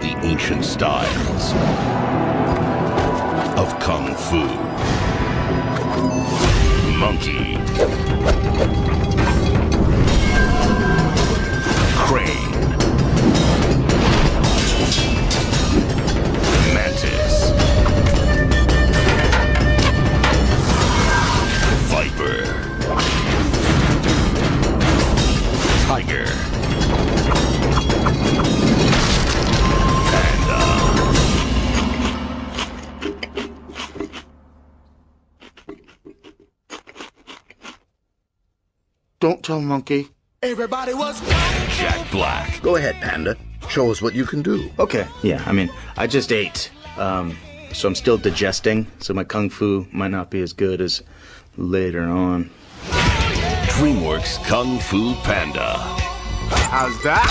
Behold the ancient styles of Kung Fu. Monkey. Crane. Mantis. Viper. Tiger. Don't tell Monkey. Everybody was Jack Black. Go ahead, Panda. Show us what you can do. Okay. Yeah, I mean, I just ate. Um, so I'm still digesting, so my kung fu might not be as good as later on. DreamWorks Kung Fu Panda. How's that?